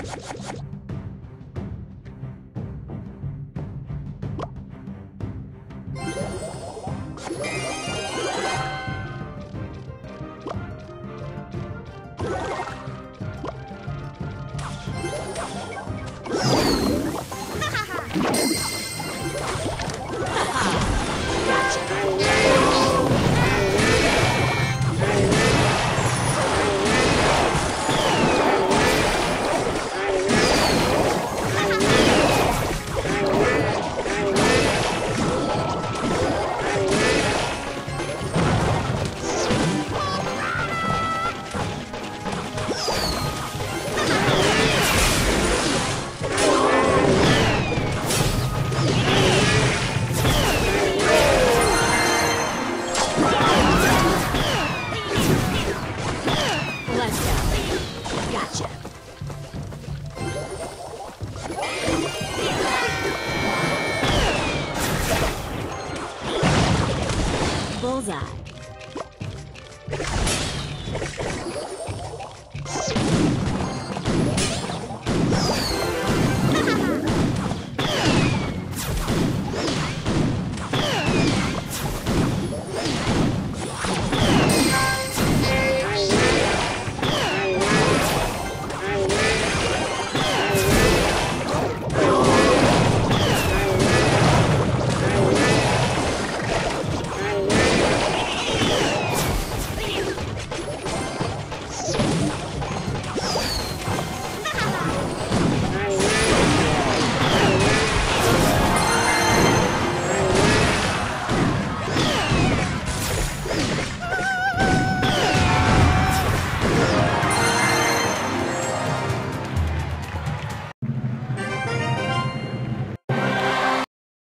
Let's Bullseye.